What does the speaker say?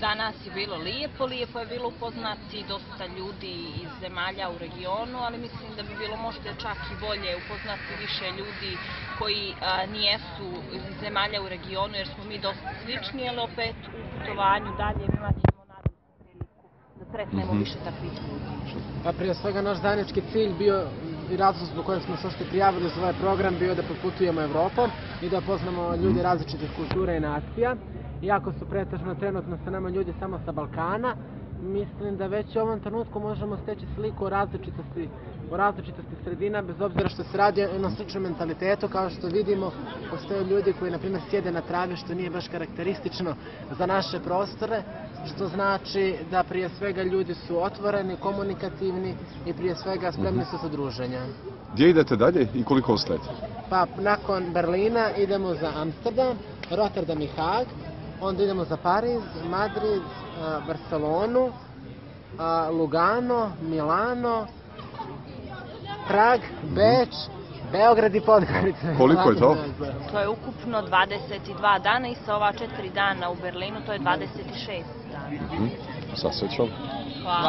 Za nas je bilo lijepo, lijepo je bilo upoznati dosta ljudi iz zemalja u regionu, ali mislim da bi bilo možda čak i bolje upoznati više ljudi koji a, nijesu iz zemalja u regionu, jer smo mi dosta slični, ali opet u putovanju dalje imat ćemo nadam priliku da sretnemo Mhm. više takvih ljudi. Pa prije svega naš zajednički cilj bio i razlog zbog kojeg smo se uopšte prijavili za ovaj program bio da proputujemo Evropom i da poznamo ljudi različitih kultura i nacija. Iako su pretežno trenutno sa nama ljudi samo sa Balkana, mislim da već u ovom trenutku možemo steći sliku o različitosti, o različitosti sredina, bez obzira što se radi o jednom sličnom mentalitetu, kao što vidimo, postoje ljudi koji, na primjer, sjede na travi, što nije baš karakteristično za naše prostore, što znači da prije svega ljudi su otvoreni, komunikativni i prije svega spremni su za druženja. Gdje idete dalje i koliko ostajete? Pa nakon Berlina idemo za Amsterdam, Rotterdam i Haag, onda idemo za Pariz, Madrid, Barcelonu, a, Lugano, Milano, Prag, Beč, Beograd i Podgorica. Koliko je to? To je ukupno 22 dana i sa ova četiri dana u Berlinu to je 26 dana. Sa srećom. Hvala.